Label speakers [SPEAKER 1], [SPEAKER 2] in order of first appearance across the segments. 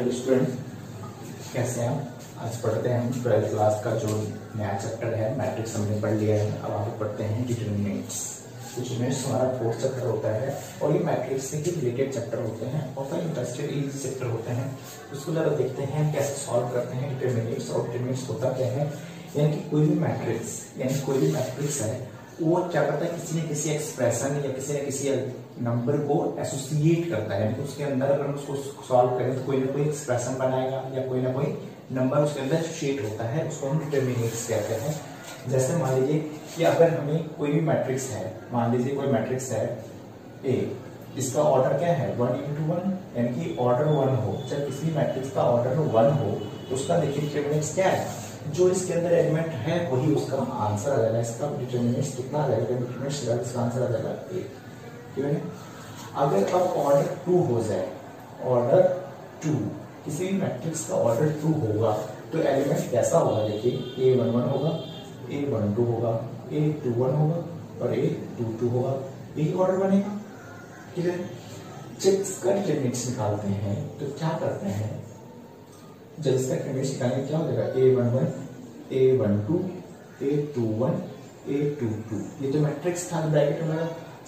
[SPEAKER 1] Hello student कैसे हैं? आज पढ़ते हैं ट्वेल्थ क्लास का जो नया चैप्टर है मैट्रिक्स हमने पढ़ लिया है। अब आगे पढ़ते हैं डिटर्मिनेंट्स डिटर्मिनेंट्स हमारा फोर्थ चैप्टर होता है और ये मैट्रिक्स से ही रिलेटेड चैप्टर होते हैं और कई इंटरेस्टेड इजी चैप्टर होते हैं। उसको ज़रा देखते हैं, कैसे सॉल्व करते हैं डिटर्मिनेंट्स और डिटर्मिनेंट्स होता क्या है। यानी कि कोई भी मैट्रिक्स यानी कोई भी मैट्रिक्स है, वो क्या करता है किसी न किसी एक्सप्रेशन या किसी न किसी नंबर को एसोसिएट करता है। यानी उसके अंदर अगर हम उसको सॉल्व करें तो कोई ना कोई एक्सप्रेशन बनाएगा या कोई ना कोई नंबर उसके अंदर एसोसिएट होता है, उसको हम डिटर्मिनेट्स कहते हैं। जैसे मान लीजिए कि अगर हमें कोई भी मैट्रिक्स है, मान लीजिए कोई मैट्रिक्स है ए इसका ऑर्डर क्या है? वन इंटू वन यानी कि ऑर्डर वन हो। जब किसी मैट्रिक्स का ऑर्डर वन हो तो उसका देखिए डिटर्मिनेट्स क्या है? जो इसके अंदर एलिमेंट है, वही उसका आंसर आ जाएगा। इसका डिटर्मिनेंट कितना आ जाएगा? डिटर्मिनेंट इसका आंसर आ जाएगा एक ठीक है? अगर अब ऑर्डर टू हो जाए ऑर्डर टू किसी भी मैट्रिक्स का ऑर्डर टू होगा तो एलिमेंट कैसा होगा देखिए? ए वन वन होगा ए वन टू होगा ए टू वन होगा और ए टू टू होगा। यही ऑर्डर बनेगा। ठीक है? जब इसका डिटर्मिनेंट्स निकालते हैं तो क्या करते हैं? जब इसका डिटर्मिनेंट्स निकालेंगे क्या हो जाएगा? A one one A one two A two one A two two ये तो मैट्रिक्स था ब्रैकेट में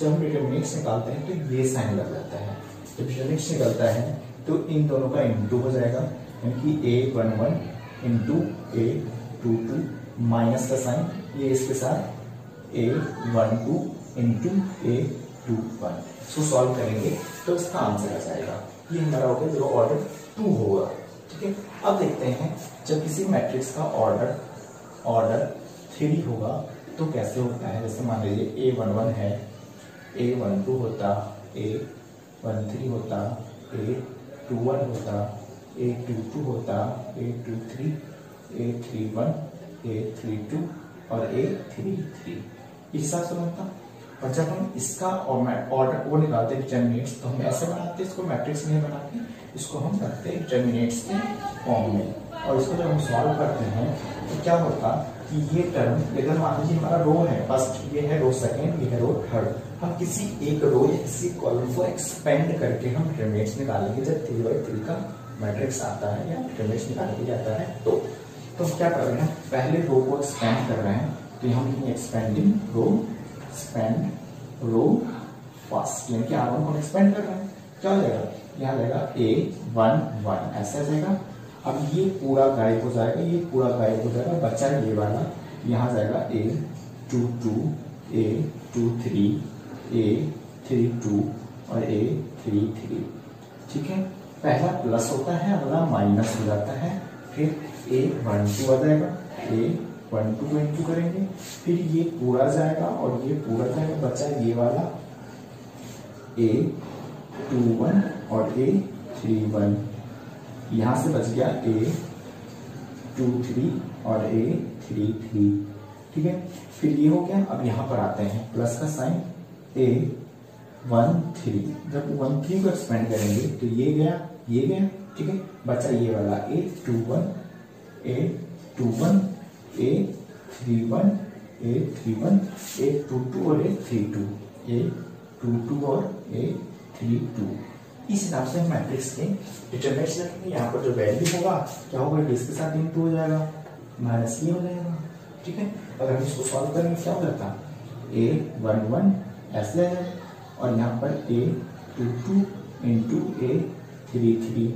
[SPEAKER 1] जब हम डिटर्मिनेंट्स निकालते हैं तो ये साइन लग जाता है। जब डिटर्मिनेंट्स निकलता है तो इन दोनों का इंटू हो जाएगा। यानी कि A one one into A two two minus का साइन ये इसके साथ A one two into A two one so solve करेंगे तो इसका आंसर आ जाएगा। ये हमारा हो गया जो ऑर्डर टू होगा। ठीक है? अब देखते हैं, जब किसी मैट्रिक्स का ऑर्डर ऑर्डर थ्री होगा तो कैसे होता है? जैसे मान लीजिए ए वन वन है ए वन टू होता ए वन थ्री होता ए टू वन होता ए टू टू होता A two three A three one A three two और ए थ्री थ्री इस हिसाब से बनता। और जब हम इसका ऑर्डर वो निकालते हैं डिटर्मिनेट्स तो हम ऐसे बनाते इसको मैट्रिक्स में बनाते इसको हम रखते हैं डिटर्मिनेट्स के फॉर्म में। और इसको जब हम सॉल्व करते हैं तो क्या होता कि ये टर्म अगर मान लीजिए हमारा रो है फ़र्स्ट ये है रो सेकेंड ये है रो थर्ड हम किसी एक रो या किसी कॉलम को एक्सपेंड करके हम डिटर्मिनेट्स निकालेंगे। जब थ्री बाई थ्री का मैट्रिक्स आता है या डिटर्मिनेट्स निकाल के जाता है तो तो क्या कर रहे हैं? पहले रो को एक्सपेंड कर रहे हैं। तो हम expanding row expand row first यानी कि आर को एक्सपेंड कर रहे हैं। क्या हो जाएगा? यहाँ जाएगा ए वन वन ऐसा जाएगा। अब ये पूरा गायब हो जाएगा, ये पूरा गायब हो जाएगा, बचा ये वाला। यहाँ जाएगा A two two A two three A three two और ए थ्री थ्री ठीक है? पहला प्लस होता है, अगला माइनस हो जाता है, फिर ए वन टू आ जाएगा। A one two one two करेंगे। फिर ये पूरा जाएगा और ये पूरा जाएगा, बचा ये वाला। ए टू वन और ए थ्री वन यहाँ से बच गया ए टू थ्री और ए थ्री थ्री ठीक है? फिर ये हो गया, अब यहाँ पर आते हैं। प्लस का साइन ए वन थ्री जब वन थ्री को एक्सपेंड करेंगे तो ये गया ये गया, ठीक है? बचा ये वाला A two one A two one A three one A three one A two two और A three two A two two और ए थ्री टू इस हिसाब से मैट्रिक्स के डिटरमिनेंट्स रखेंगे। यहाँ पर जो वैल्यू होगा, क्या होगा? इसके साथ इंटू हो जाएगा माइनस ये हो जाएगा, ठीक है? अगर हम इसको सॉल्व करेंगे, क्या हो ए वन वन ऐसे है और यहाँ पर A two two into A three three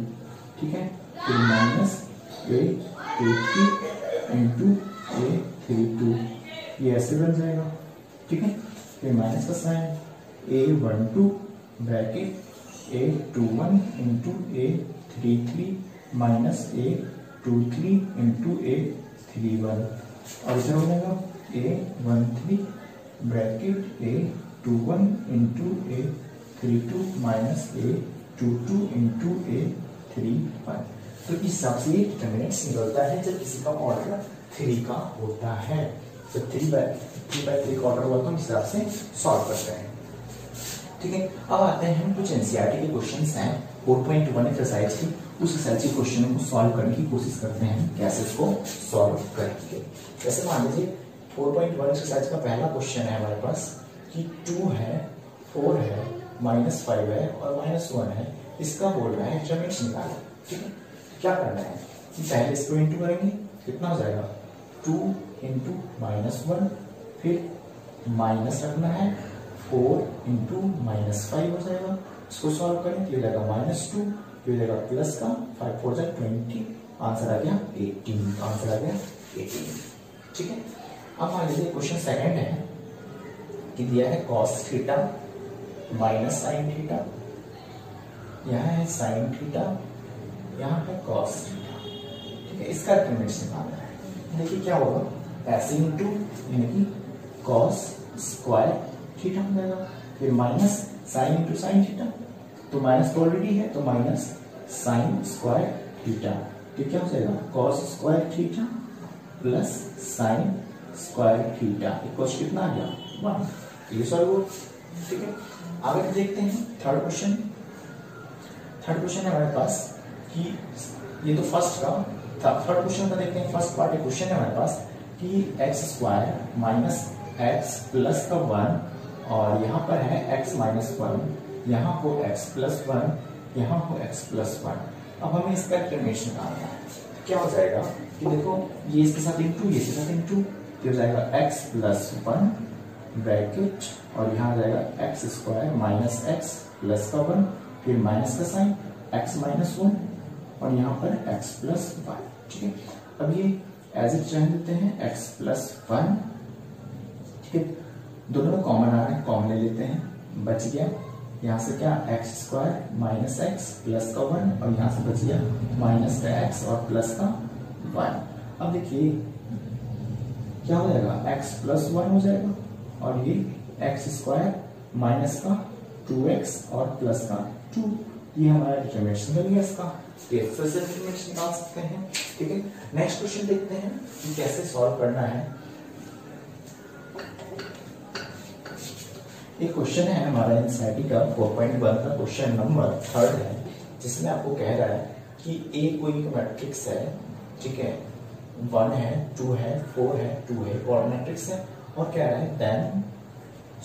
[SPEAKER 1] ठीक है? फिर minus A two three into A three two ये ऐसे बन जाएगा, ठीक है? फिर माइनस का sign A one two bracket A two one into A three three minus A two three into A three one और हो जाएगा A one three bracket A two one into A three two minus A two two into A three one तो इस हिसाब से ये determinants निकलता है जब किसी का ऑर्डर थ्री का होता है। जब three by three by three का ऑर्डर हुआ तो हम इस हिसाब से सॉल्व करते हैं। ठीक है? अब आते हैं हम कुछ एनसीआरटी के क्वेश्चंस हैं। 4.1 एक्सरसाइज की। उस एक्सरसाइज के क्वेश्चन को सॉल्व करने की कोशिश करते हैं कैसे इसको सॉल्व करेंगे। जैसे मान लीजिए 4.1 एक्सरसाइज का पहला क्वेश्चन है हमारे पास। कि 2 है फोर है माइनस फाइव है और माइनस वन है। इसका बोल रहा है डिटर्मिनेंट्स निकालो। ठीक क्या करना है? कि पहले इसको इंटू करेंगे, कितना हो जाएगा? टू इंटू माइनस वन फिर माइनस रखना है फोर इंटू माइनस फाइव हो जाएगा। इसको सॉल्व करें तो जाएगा माइनस टू ये हो जाएगा प्लस का फाइव फोर जाए ट्वेंटी आंसर आ गया एटीन आंसर आ गया एटीन ठीक है? अब मान लीजिए क्वेश्चन सेकंड है। कि दिया है cos theta minus sine theta यहाँ है साइन थीटा यहाँ है कॉस थीटा ठीक है, इसका डिटरमिनेंट निकालना है। देखिए क्या होगा ऐसे इंटू यानी कि कॉस स्क्वायर थीटा हो जाएगा। फिर minus sine into sine theta तो माइनस तो ऑलरेडी है तो माइनस साइन स्क्वायर थीटा तो क्या हो जाएगा cos square theta plus sine square theta equal कितना आ गया? वन ये सॉल्व हो ठीक है? आगे देखते हैं। थर्ड क्वेश्चन थर्ड क्वेश्चन है हमारे पास कि ये तो फ़र्स्ट का थर्ड क्वेश्चन का देखते हैं फ़र्स्ट पार्ट क्वेश्चन है हमारे पास कि X square minus X plus का वन और यहाँ पर है x माइनस वन यहाँ को x प्लस वन यहाँ को x प्लस वन अब हमें इसका डिटर्मिनेशन निकालना है। क्या हो जाएगा कि देखो ये इसके साथ इंटू ये इसके साथ इंटू हो जाएगा x प्लस वन ब्रैकेट और यहाँ आ जाएगा X square minus X plus का वन, फिर माइनस का साइन एक्स माइनस वन और यहाँ पर एक्स प्लस वन ठीक है? अब ये एज इट रहने देते हैं एक्स प्लस वन ठीक है? दोनों में कॉमन आ रहा है कॉमन ले लेते हैं, बच गया। यहाँ से क्या? X square minus X plus का वन और यहाँ से बच गया माइनस का एक्स और प्लस का वन। अब देखिए, क्या हो जाएगा? एक्स प्लस वन हो जाएगा। और ये एक्स स्क्वायर माइनस का टू एक्स और प्लस का टू ये हमारा डिटर्मिनेशन बन गया इसका। निकाल सकते हैं, ठीक है? नेक्स्ट क्वेश्चन देखते हैं कि कैसे सॉल्व करना है। एक क्वेश्चन है हमारा एनसीईआरटी का 4.1 का क्वेश्चन नंबर थर्ड है, जिसमें आपको कह रहा है कि ए कोई मैट्रिक्स है, ठीक है? वन है टू है फोर है टू है और मैट्रिक्स है। और कह रहा है? Then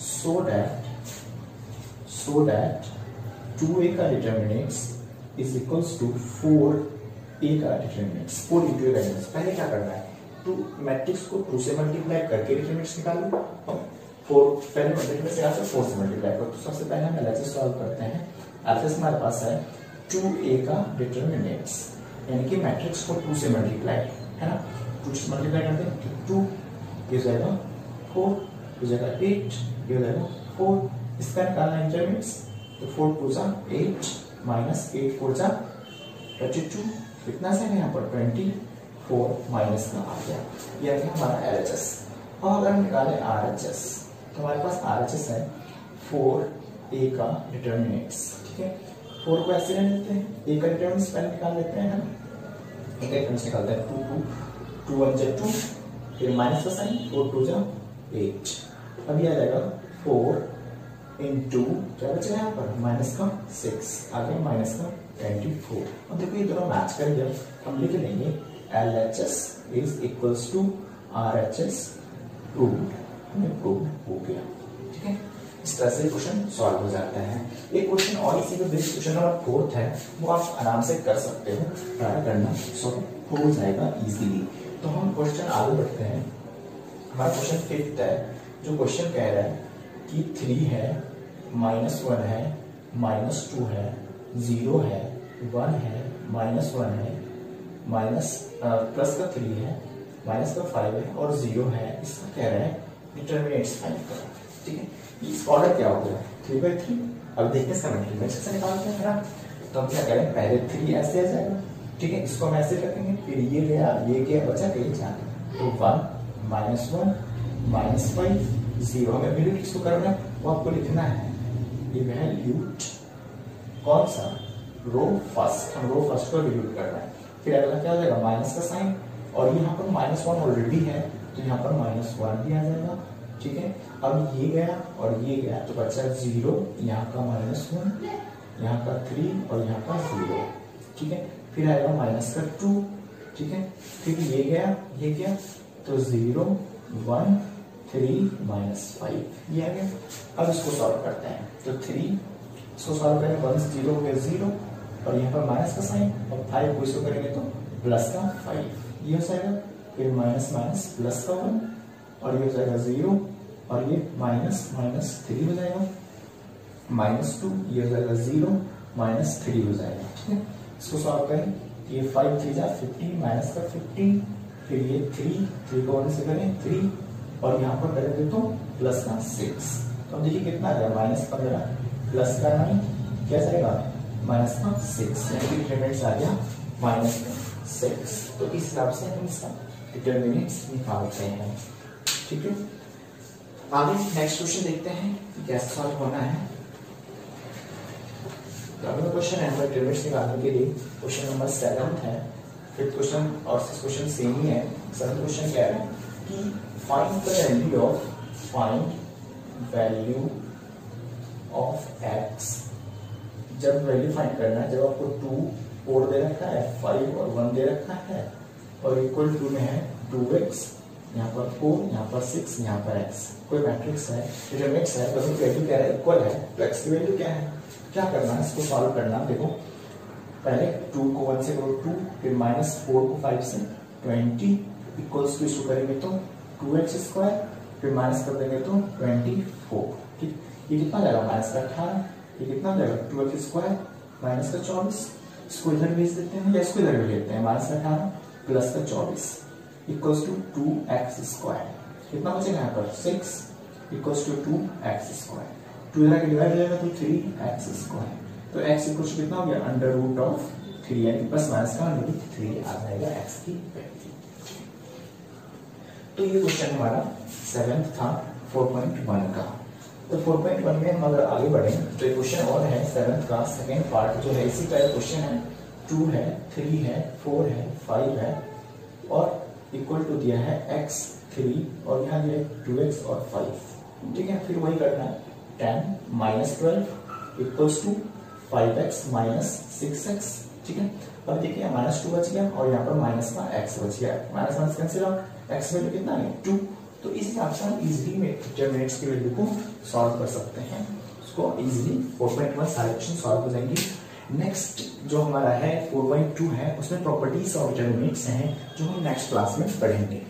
[SPEAKER 1] so that so that two A का determinants is equals to four A का डिटर्मिनेट्स फोर इंटू ए का पहले क्या करना है? टू मैट्रिक्स को टू से मल्टीप्लाई करके डिटर्मिनेट्स निकाल लो फोर पहले मल्टीप्लाई से आता फोर से मल्टीप्लाई करो तो सबसे पहले हम एलएचएस सॉल्व करते हैं। एलएचएस हमारे पास है टू ए का डिटर्मिनेट्स यानी कि मैट्रिक्स को टू से मल्टीप्लाई है ना? टू से मल्टीप्लाई करते हैं टू ये जाएगा फोर हो जाएगा एट ये हो जाएगा फोर इसका निकालना इंटरमीडिएट्स तो फोर टू जा एट माइनस एट फोर जा थर्टी टू कितना से यहाँ पर? ट्वेंटी फोर माइनस का आ गया। ये आ गया हमारा एल एच एस और अगर हम निकालें आर एच एस तो हमारे पास आर एच एस है। फोर ए का डिटर्मिनेट्स ठीक है? फोर को ऐसे ले लेते हैं। ए का डिटर्मिनेट्स पहले निकाल लेते हैं हम। ए का डिटर्मिनेट्स निकालते हैं। टू टू टू वन जा टू फिर माइनस का साइन फोर टू जा एट ये आ जाएगा फोर इंटू क्या बचेगा यहाँ पर? माइनस का सिक्स आगे माइनस का ट्वेंटी फोर अब देखो ये दोनों मैच कर गया हम लिख लेंगे L H S is equals to R H S proved हमें प्रूव हो गया। ठीक है? इस तरह से क्वेश्चन सॉल्व हो जाता है। एक क्वेश्चन और इसी पे बेस्ड क्वेश्चन नंबर फोर्थ है। वो आप आराम से कर सकते हो। ट्राई करना। सॉल्व हो जाएगा इजीली तो हम क्वेश्चन आगे बढ़ते हैं। हमारा क्वेश्चन फिफ्थ है, जो क्वेश्चन कह रहा है कि थ्री है माइनस वन है माइनस टू है ज़ीरो है वन है माइनस वन है माइनस प्लस का थ्री है माइनस का फाइव है और ज़ीरो है, इसका कह रहा है डिटर्मिनेट्स फाइंड करो ठीक है? इसका ऑर्डर क्या हो गया? थ्री बाई थ्री अब देखते हैं इसका मल्टीप्लाई से निकालते हैं ना तो हम क्या करें? पहले थ्री ऐसे आ जाएगा। ठीक है? इसको हम ऐसे रखेंगे, फिर ये गया ये गया बचा? कहीं जाना तो one minus one, minus five, zero हमें वैल्यू किसको करना है? वो आपको लिखना है। ये वैल्यू कौन सा? Row first. हम रो फ़र्स्ट को वैल्यूट करना है। फिर अगला क्या हो जाएगा? माइनस का साइन। और यहाँ पर माइनस वन ऑलरेडी है तो यहाँ पर माइनस वन भी आ जाएगा। ठीक है? अब ये गया और ये गया। तो बचा ज़ीरो, यहाँ का माइनस वन, यहाँ का थ्री और यहाँ का ज़ीरो। ठीक है? फिर आएगा माइनस का टू। ठीक है? फिर ये गया ये गया। तो zero one three minus five ये आ गया अब इसको सॉल्व करते हैं। तो थ्री इसको सॉल्व करें वन ज़ीरो हो गया ज़ीरो और यहाँ पर माइनस का साइन और फाइव को इसको करेंगे तो प्लस का फाइव ये हो जाएगा, फिर माइनस माइनस प्लस का वन और ये हो जाएगा ज़ीरो और ये माइनस माइनस थ्री हो जाएगा. माइनस टू ये हो जाएगा ज़ीरो माइनस थ्री हो जाएगा, ठीक है? इसको सॉल्व करें, ये फाइव थ्री जा फिफ्टीन माइनस का फिफ्टीन फिर ये थ्री थ्री को से करें थ्री और यहाँ पर करेंगे तो प्लस का सिक्स तो अब देखिए कितना आ माइनस पंद्रह। प्लस का नाइन क्या जाएगा? माइनस का सिक्स यानी कि डिटरमिनेंट्स आ गया माइनस का सिक्स तो इस हिसाब से हम इसका डिटरमिनेंट्स निकालते हैं। ठीक है? आगे नेक्स्ट क्वेश्चन देखते हैं कि कैसे सॉल्व होना है। अगला क्वेश्चन है हमारे डिटरमिनेंट्स निकालने के लिए क्वेश्चन नंबर सेवन है। फिफ्थ क्वेश्चन और सिक्स क्वेश्चन सेम ही है। सेवन क्वेश्चन क्या है? कि find the value of find value of x जब वैल्यू फाइंड करना है, जब आपको टू फोर दे रखा है फाइव और वन दे रखा है, और इक्वल टू में है टू एक्स यहाँ पर फोर यहाँ पर सिक्स यहाँ पर एक्स कोई मैट्रिक्स है? डिटरमिनेंट्स है, बस वैल्यू क्या है? इक्वल है। तो एक्स की वैल्यू क्या है? क्या करना है? इसको सॉल्व करना। देखो पहले टू को वन से करो टू फिर माइनस फोर को फाइव से ट्वेंटी इक्वल्स टू इसको करेंगे तो टू एक्स स्क्वायर फिर माइनस कर देंगे तो ट्वेंटी फोर ठीक? ये कितना जाएगा? माइनस का अठारह, ये कितना जाएगा? टू एक्स स्क्वायर माइनस का चौबीस. इसको इधर भेज देते हैं, या इसको इधर भेज देते हैं? माइनस का अठारह प्लस का चौबीस equals to two x square कितना बचेगा यहाँ पर? Six equals to two x square two इधर डिवाइड हो जाएगा तो थ्री एक्स स्क्वायर तो एक्स इक्वल टू कितना हो गया? अंडर रूट ऑफ़ थ्री यानी प्लस माइनस का अंडर रूट थ्री आ जाएगा एक्स की वैल्यू तो ये क्वेश्चन हमारा सेवेंथ था फोर पॉइंट वन का। तो फोर पॉइंट वन में हम अगर आगे बढ़े तो ये क्वेश्चन और है सेवेंथ का सेकेंड पार्ट जो है, इसी का क्वेश्चन है। टू है थ्री है फोर है फाइव है, और इक्वल टू दिया है एक्स थ्री और यहाँ दिया टू एक्स और फाइव ठीक है, फिर वही करना है। Ten minus twelve equals to five x minus six x ठीक है? अब देखिए माइनस टू बच गया और यहाँ पर माइनस का एक्स बच गया। Minus minus cancel x value कितना है? टू तो इस हिसाब से हम इजिली में की वैल्यू को सॉल्व कर सकते हैं, उसको इजिली 4.1 सारे क्वेश्चन सॉल्व हो जाएँगे। नेक्स्ट जो हमारा है 4.2 है, उसमें प्रॉपर्टीज़ ऑफ़ डिटरमिनेंट्स हैं, जो हम नेक्स्ट क्लास में पढ़ेंगे।